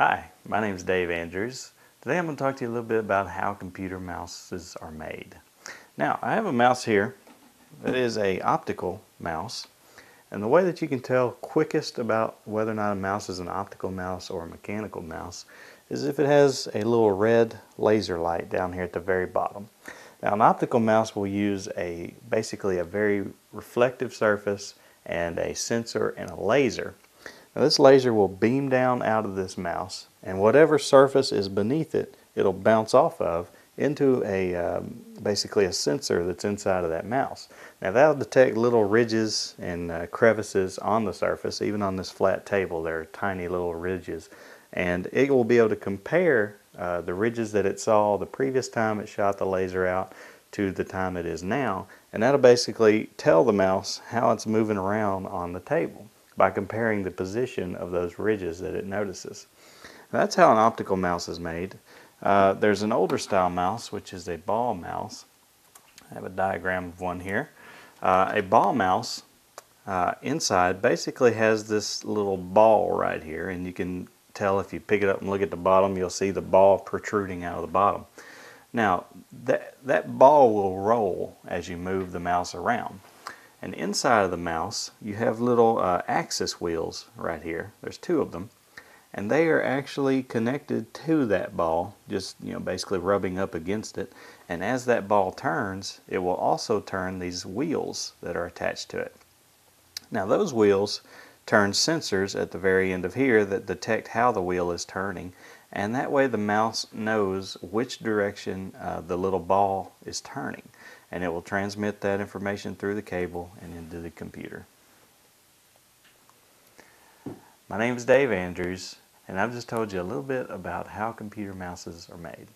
Hi, my name is Dave Andrews. Today I'm going to talk to you a little bit about how computer mouses are made. Now, I have a mouse here that is a optical mouse. And the way that you can tell quickest about whether or not a mouse is an optical mouse or a mechanical mouse is if it has a little red laser light down here at the very bottom. Now an optical mouse will use a basically a very reflective surface and a sensor and a laser now this laser will beam down out of this mouse and whatever surface is beneath it, it'll bounce off of into a um, basically a sensor that's inside of that mouse. Now that'll detect little ridges and uh, crevices on the surface, even on this flat table. There are tiny little ridges. And it will be able to compare uh, the ridges that it saw the previous time it shot the laser out to the time it is now. And that'll basically tell the mouse how it's moving around on the table by comparing the position of those ridges that it notices. that's how an optical mouse is made. Uh, there's an older style mouse, which is a ball mouse. I have a diagram of one here. Uh, a ball mouse uh, inside basically has this little ball right here, and you can tell if you pick it up and look at the bottom, you'll see the ball protruding out of the bottom. Now, that, that ball will roll as you move the mouse around. And inside of the mouse, you have little uh, axis wheels right here. There's two of them. And they are actually connected to that ball, just you know, basically rubbing up against it. And as that ball turns, it will also turn these wheels that are attached to it. Now those wheels turn sensors at the very end of here that detect how the wheel is turning and that way the mouse knows which direction uh, the little ball is turning and it will transmit that information through the cable and into the computer. My name is Dave Andrews and I've just told you a little bit about how computer mouses are made.